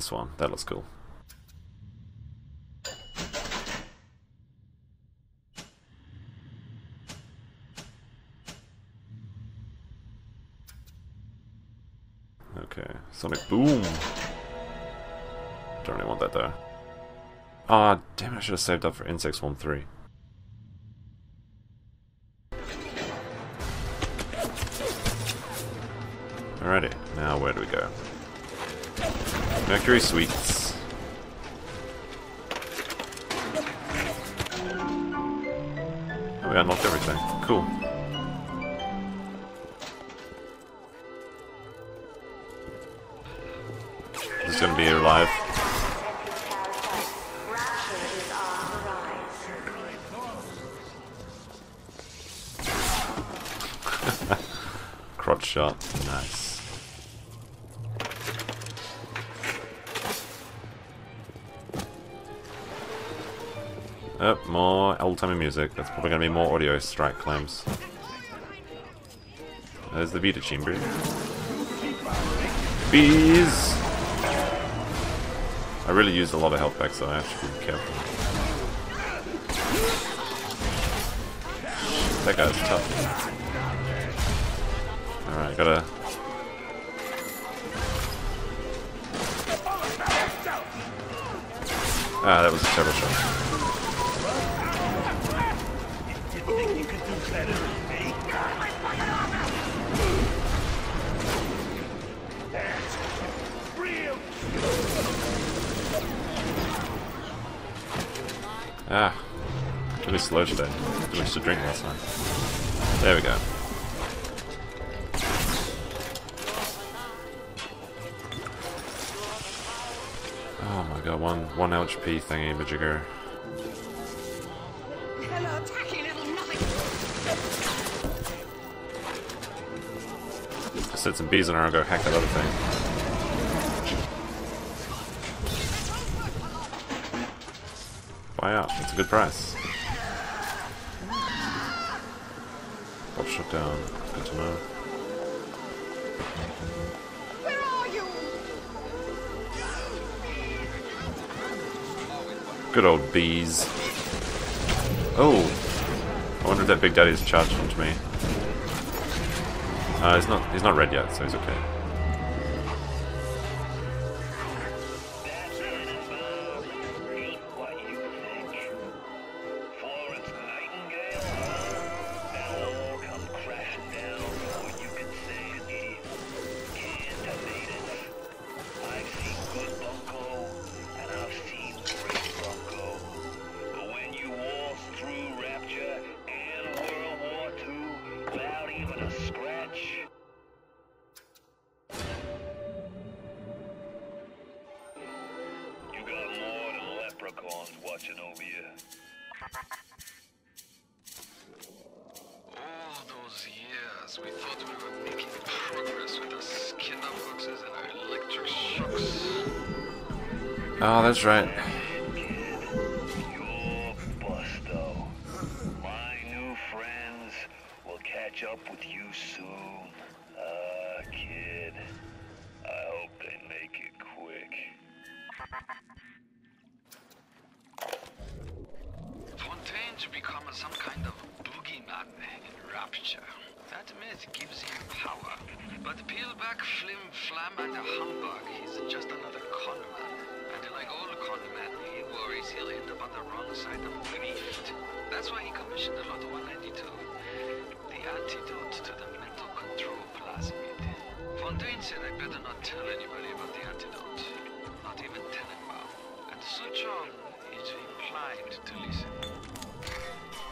this one. That looks cool. Okay, Sonic Boom. Don't really want that though. Ah, oh, damn it, I should have saved up for Insect Swarm 3. Alrighty, now where do we go? Mercury Suites. Oh, we unlocked everything. Cool. This is gonna be alive. Crotch shot. Nice. Oh, more old-timey music. That's probably going to be more audio strike claims. There's the Vita chamber. Bees! I really used a lot of health packs, so I have to be careful. That guy's tough. Alright, gotta... Ah, that was a terrible shot. Ah, really slow today. Too much to drink last night. There we go. Oh my god, one one HP thingy majigger. Set some bees in her and go hack that other thing. Buy out. That's a good price. Bot shut down. Good to know. Where are you? Good old bees. Oh! I wonder if that Big Daddy's charged onto me. Uh, he's not, he's not red yet, so he's okay. All those years, we thought we were making progress with our skinner boxes and our electric shocks. Oh, that's right. Fontaine's become some kind of boogeyman in Rapture. That myth gives him power. But peel back Flim Flam and Humbug, he's just another con man. And like all con men, he worries he'll end up on the wrong side of grief. That's why he commissioned a Lot 192. The antidote to the mental control plasmid. Fontaine said I better not tell anybody about the antidote. Not even Tenenbaum. And Suchong is inclined to listen.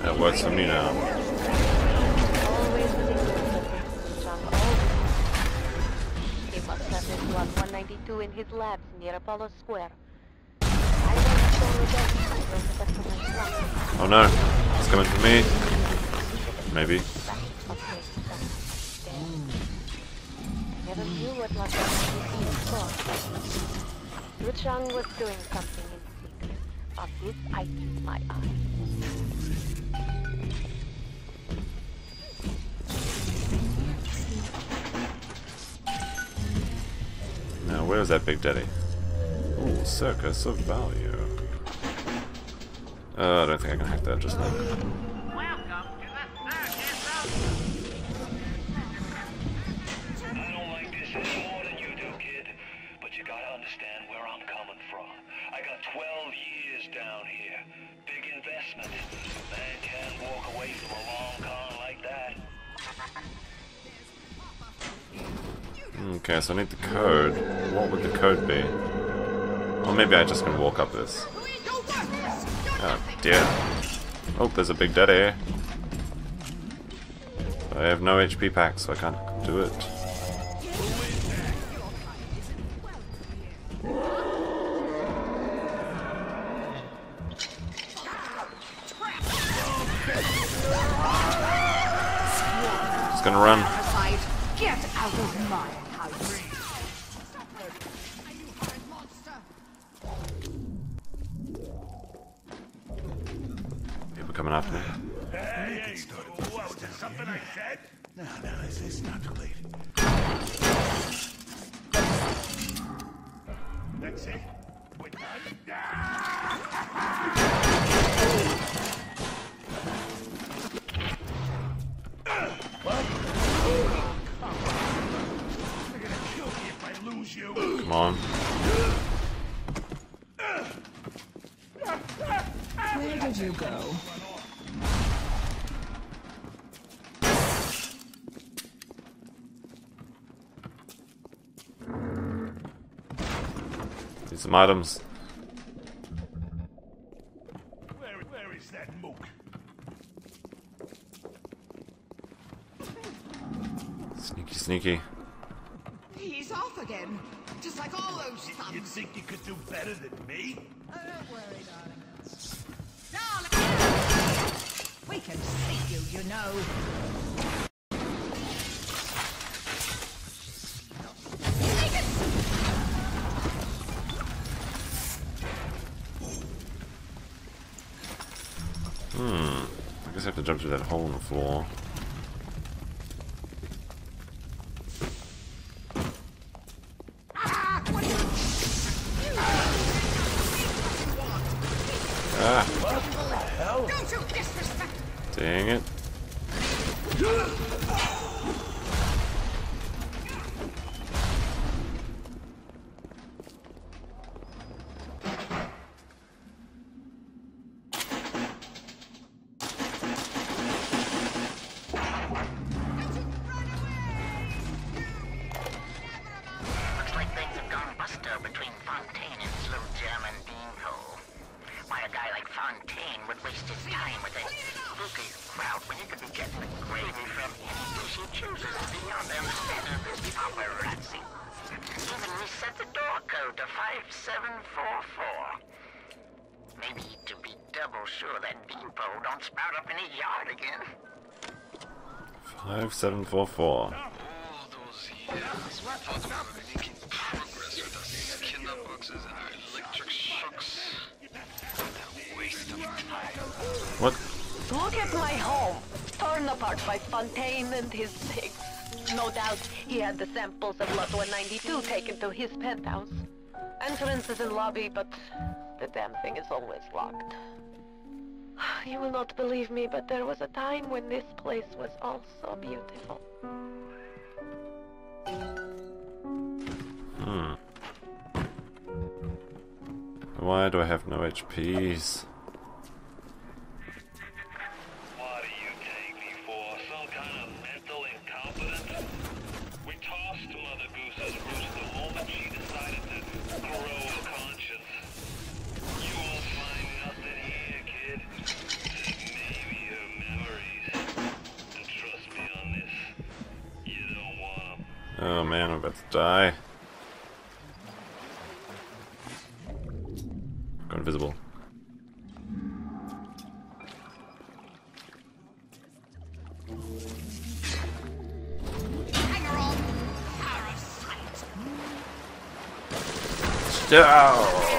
Works for me now. Always with the Jump always. 192 in his labs near Apollo Square. I went solo death and wrote it up to myself. Oh no. It's coming for me. Maybe. That's what makes us dead. I never knew what Los Angeles for. Suchong was doing something in secret. On this I keep my eye. Now, where's that Big Daddy? Ooh, Circus of Value. Uh, I don't think I can hack that just now. I don't like this any more than you do, kid. But you gotta understand where I'm coming from. I got 12 years down here. Big investment. Man can't walk away from a long con Okay, so I need the code. What would the code be? Or maybe I just can walk up this. Oh, dear. Oh, there's a Big Daddy. I have no HP pack, so I can't do it. Just gonna run. Get out of Come on. Where did you go? Need some items. Where, where is that mook? Sneaky, sneaky. He's off again. Just like all those You think you could do better than me? Oh, don't worry, darling. Darling! We can see you, you know. Hmm. I guess I have to jump through that hole in the floor. 5744. Maybe to be double sure that Beanpole don't sprout up in his yard again. 5744. All those years, thought we were making progress with our Skinner and our electric shocks. What waste of time. What? Look at my home, torn apart by Fontaine and his pigs. No doubt he had the samples of Lot 192 taken to his penthouse. Entrance is in lobby, but the damn thing is always locked. You will not believe me, but there was a time when this place was all so beautiful. Hmm. Why do I have no HPs? man, I'm about to die. Go invisible. Down.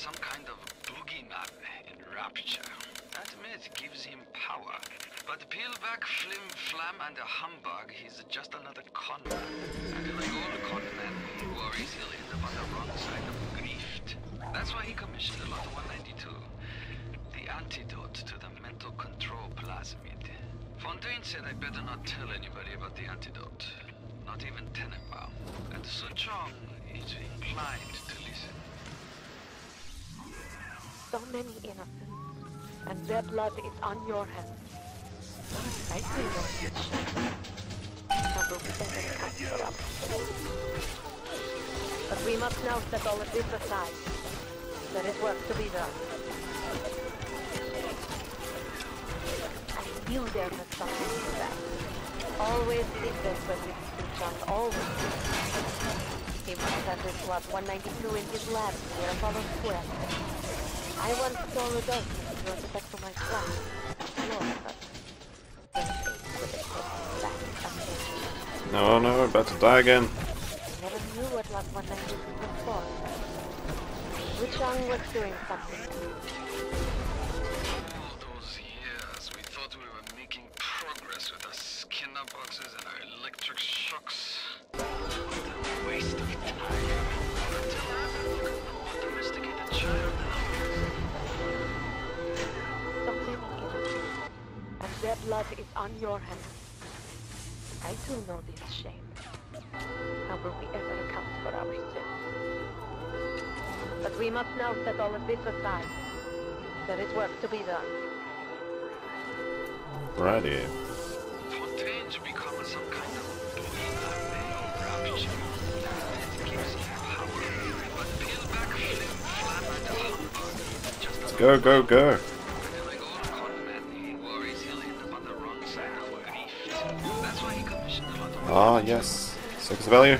Some kind of boogeyman in Rapture. That myth gives him power. But peel back Flim Flam and a humbug, he's just another con man. And like all con men, he worries he'll end up on the wrong side of grief. That's why he commissioned a lot of 192. The antidote to the mental control plasmid. Fontaine said I better not tell anybody about the antidote. Not even Tenenbaum. And Suchong is inclined to listen. So many innocents, and their blood is on your hands. I see your future. Be better cut. But we must now set all of this aside. There is work to be done. I knew there was something to that. Always did this when we speak on always. He must have his blood 192 in his lab near Apollo Square. I stole a dose and brought it back to my flat. Lord, but those eight would have taken back again. No, no, we're about to die again. Never knew what 192 was for. Suchong was doing something. All blood is on your hands. I too know this shame. How will we ever account for our sins? But we must now set all of this aside. There is work to be done. Righty. Fontaine's become some kind of boogeyman. That gives him power. But peel back Flim Flam and a humbug. Just Let's go, go, go. Ah, yes. Circus of Value.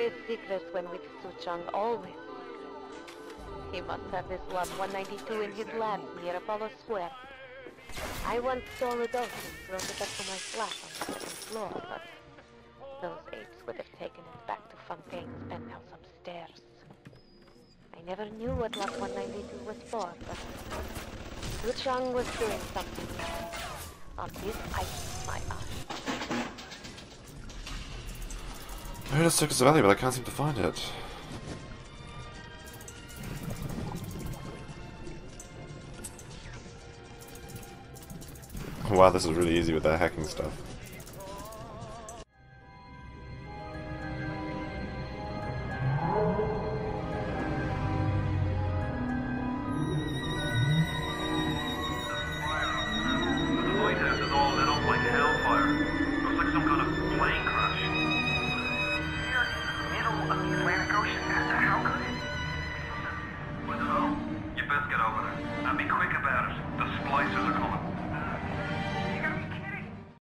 Always secret when with Suchong, always secret. He must have his blood 192 in his lab near Apollo Square. I once dose and brought it up to my flat on the second floor, but those apes would have taken it back to Fontaine's penthouse upstairs. I never knew what Lot 192 was for, but Suchong was doing something. On this, I keep my eye. I heard a Circus of Value, but I can't seem to find it. Wow, this is really easy with that hacking stuff.